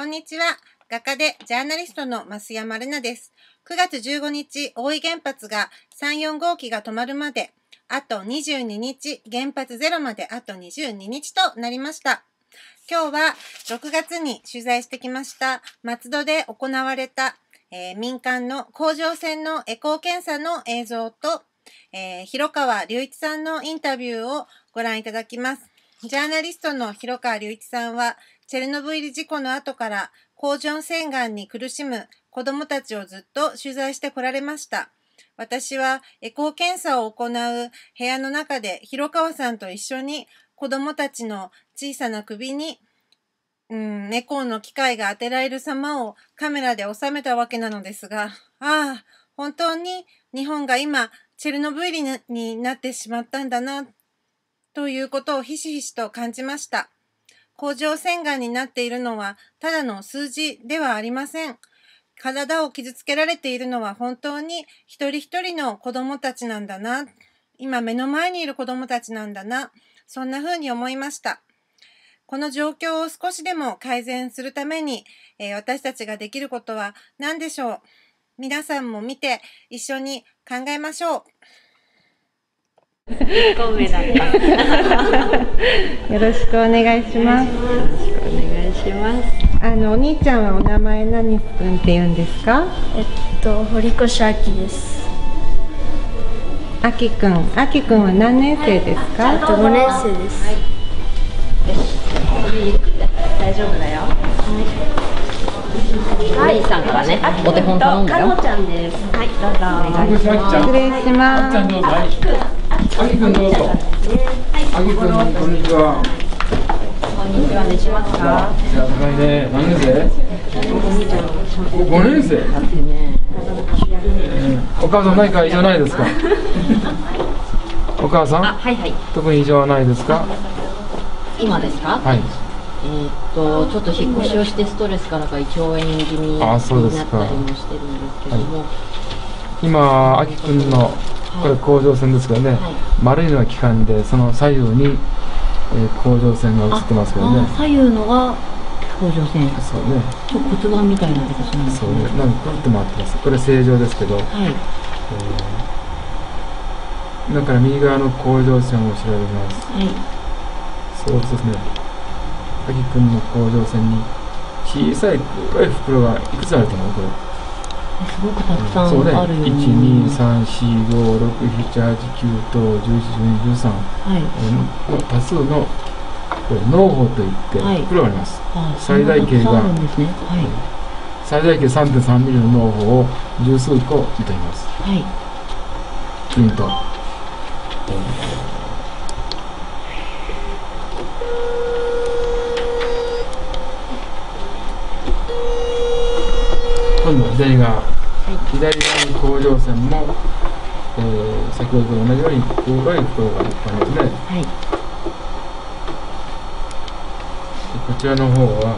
こんにちは。画家でジャーナリストの増山玲奈です。9月15日、大井原発が3、4号機が止まるまで、あと22日、原発ゼロまであと22日となりました。今日は6月に取材してきました松戸で行われた、えー民間の甲状腺のエコー検査の映像と、えー広川隆一さんのインタビューをご覧いただきます。ジャーナリストの広川隆一さんは、チェルノブイリ事故の後から甲状腺がんに苦しむ子供たちをずっと取材してこられました。私はエコー検査を行う部屋の中で広川さんと一緒に子供たちの小さな首に、うん、エコーの機械が当てられる様をカメラで収めたわけなのですが、ああ、本当に日本が今、チェルノブイリになってしまったんだな、ということをひしひしと感じました。甲状腺がんになっているのはただの数字ではありません。体を傷つけられているのは本当に一人一人の子供たちなんだな。今目の前にいる子供たちなんだな。そんな風に思いました。この状況を少しでも改善するために、えー私たちができることは何でしょう皆さんも見て一緒に考えましょう。1個目だった。よ よろしくお願いします。ろしくお願いします。あのお兄ちゃんはお名前何君って言うんですか？えっと、堀越明です。あきくん、あきくんは何年生ですか？えっと、5年生です。大丈夫だよ。お兄さんからね、お手本頼んだよ。ちゃんです。はい、どうぞ。失礼します。あきくんどうぞ。あきくんこんにちは。こんにちは、ねしますか？いや高いね。何年生？五年生。お母さん何か異常ないですか？お母さあ、んはいはい。特に異常はないですか？今ですか？はい。えーっと、ちょっと引っ越しをしてストレスからか胃腸炎気味になあったりもしてるんですけども。今あきくんのこれ甲状腺ですけどね、はい丸いのが器官でその左右に、えー甲状腺が映ってますけどねあ。左右のが甲状腺。そうね。ちょ骨盤みたいな形なんですそうね。ね。なんかくるって回ってます。これ正常ですけど。はい。だから右側の甲状腺を調べます。はい。そうですね。あきくんの甲状腺に小さい黒い袋がいくつあると思う？これ。すごくたくさんそうね。あるよう1、に。2、3、4、5、6、7、8、9と11、12、13。はい。多数のこれ脳胞といってはい袋があります。あ最大径がね。はい。最大径3.3ミリの脳胞を十数個見ています。はい。プリント。左側、左側に甲状腺も、えー先ほどと同じように黒い袋がいっぱいありますね。はい。でこちらの方は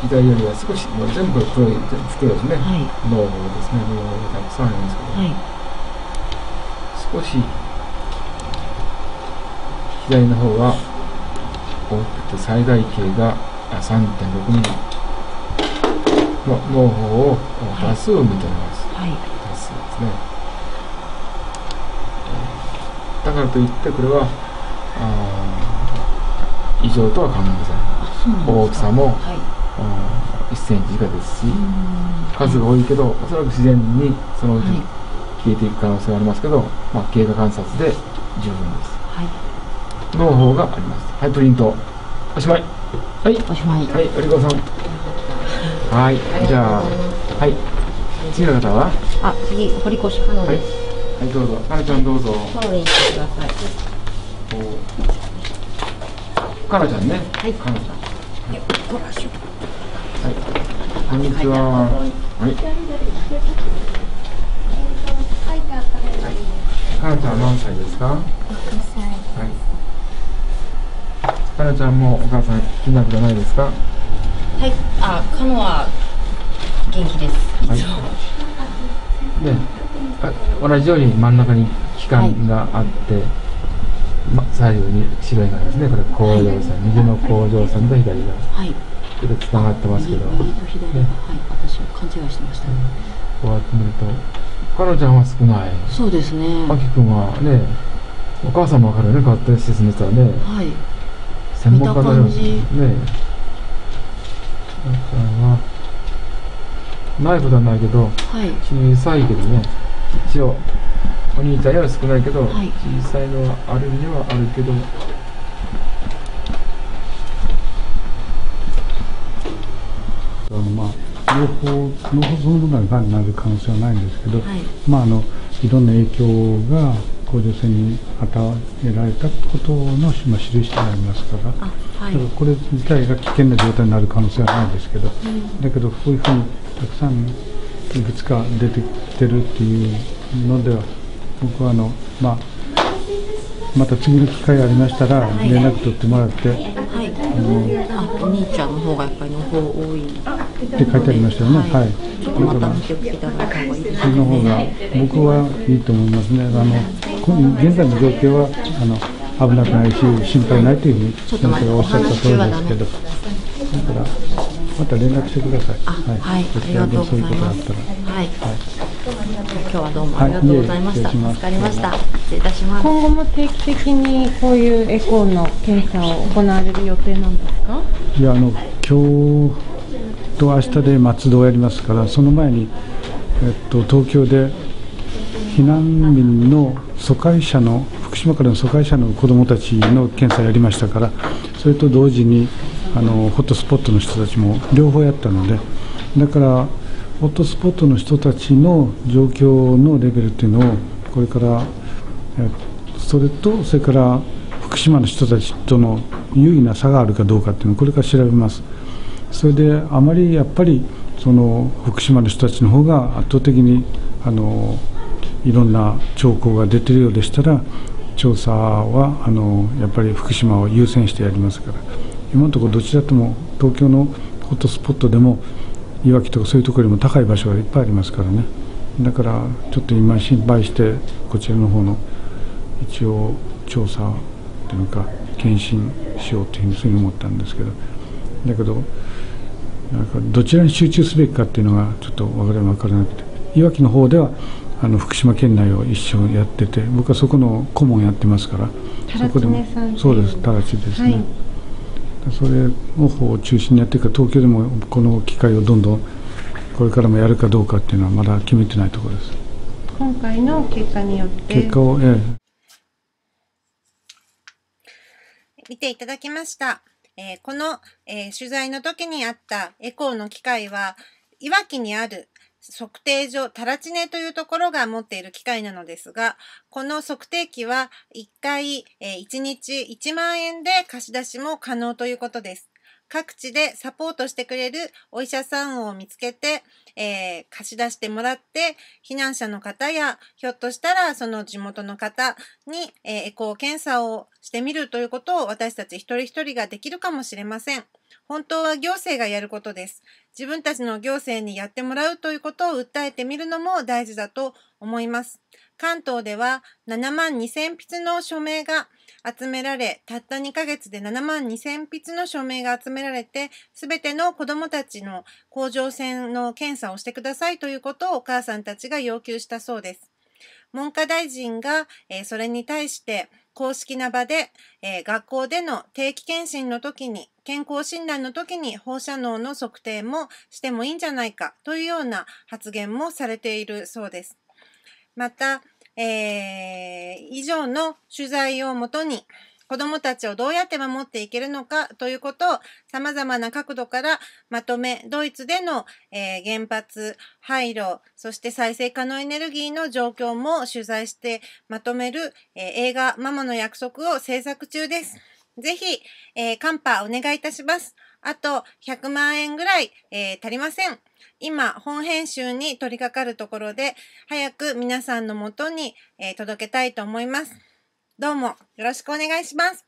左よりは少しもう全部黒い袋ですね、はい。ですね脳胞がたくさんありますけど、はい。少し左の方は大きくて最大径があ3.6ミリの脳胞を多数見ております、はい。多数ですね。えーだからといってこれは異常とは考えません。大きさもはい。あー1センチ以下ですし数が多いけどおそらく自然にそのうちはい。消えていく可能性がありますけど、まあ、経過観察で十分です。はい。脳胞があります。はいプリント。おしまい。はい。おしまい。はいおりこさんはいじゃあはい。次の方は？あ、次、堀越かのはいです。はい。どうぞ。かなちゃんどうぞ。フォローにしてください。おかなちゃんね。はい。ちゃん。はい。こんにちは。はい。かなちゃん何歳ですか？はい。かなちゃんもお母さん気になることないですか？はい。あ、かのは元気です。いつも。であ同じように真ん中に器官があって、ま、左右に白いがありますねこれ工場さん、右の工場さんと左がはい。ちょっとつながってますけど、右右と左が、ねはい。私は勘違いしてました。こうやって見るとかのちゃんは少ないそうですね。あきくんはねお母さんもわかるよねこうやって進んでたらねはい。専門家のよう見た感じねえあちゃんはないことはないけどはい。小さいけどね一応お兄ちゃんより少ないけど、はい小さいのはあるにはあるけどまあ両方両方そのものががんになる可能性はないんですけど、はい。まああのいろんな影響が甲状腺に与えられたことの、まあ、印になりますから。あ、はいだから。これ自体が危険な状態になる可能性はないですけど、だけどこういうふうにたくさんいくつか出てきてるっていうのでは僕はあの、まあ、また次の機会ありましたらい連絡取ってもらって、はい。あ、お兄ちゃんの方がやっぱりの方多い。って書いてありましたよね。ははいい。ちょっとまた見ていただいた方がいいですその方が僕はいいと思いますね。あのこ現在の状況はあの危なくないし心配ないというふうにちょっと待って先生がおっしゃった通りですけど、だからまた連絡してください。あ、はい。ありがとうございます。はい。今日はどうもありがとうございました。はいかりました。失礼いたします。今後も定期的にこういうエコーの検査を行われる予定なんですか？いやあの今日と明日で松戸をやりますからその前に、えっと、東京で避難民の疎開者の福島からの疎開者の子どもたちの検査やりましたからそれと同時にあのホットスポットの人たちも両方やったのでだからホットスポットの人たちの状況のレベルっていうのをこれからそれとそれから福島の人たちとの優位な差があるかどうかっていうのをこれから調べます。それであまりやっぱりその福島の人たちの方が圧倒的にあのいろんな兆候が出てるようでしたら調査はあのやっぱり福島を優先してやりますから。今のところどちらとも東京のホットスポットでもいわきとかそういうところよりも高い場所がいっぱいありますからね。だからちょっと今心配してこちらの方の一応調査というか検診しようというふうにそういうふうに思ったんですけど。だけどなんかどちらに集中すべきかっていうのがちょっと分から分からなくて。いわきの方ではあの福島県内を一緒やってて僕はそこの顧問やってますからそこでもタラチネさん。っていうそうですタラチですね、はい。それの方を中心にやってるから東京でもこの機会をどんどんこれからもやるかどうかっていうのはまだ決めてないところです。今回の結果によって。結果を、ええ。見ていただきました。えーこの、えー取材の時にあったエコーの機械は、いわきにある測定所、タラチネというところが持っている機械なのですが、この測定器は1回、え1日1万円で貸し出しも可能ということです。各地でサポートしてくれるお医者さんを見つけて、えー貸し出してもらって、避難者の方や、ひょっとしたらその地元の方に、えーエコー検査をしてみるということを私たち一人一人ができるかもしれません。本当は行政がやることです。自分たちの行政にやってもらうということを訴えてみるのも大事だと思います。関東では7万2000筆の署名が集められ、たった2ヶ月で7万2000筆の署名が集められて、すべての子供たちの甲状腺の検査をしてくださいということをお母さんたちが要求したそうです。文科大臣が、えそれに対して公式な場で、え学校での定期検診の時に、健康診断の時に放射能の測定もしてもいいんじゃないかというような発言もされているそうです。また、えー以上の取材をもとに、子どもたちをどうやって守っていけるのかということを様々な角度からまとめ、ドイツでの、えー原発、廃炉、そして再生可能エネルギーの状況も取材してまとめる、えー映画ママの約束を制作中です。ぜひ、えー、カンパお願いいたします。あと100万円ぐらい、えー足りません。今、本編集に取り掛かるところで、早く皆さんのもとに、えー届けたいと思います。どうもよろしくお願いします。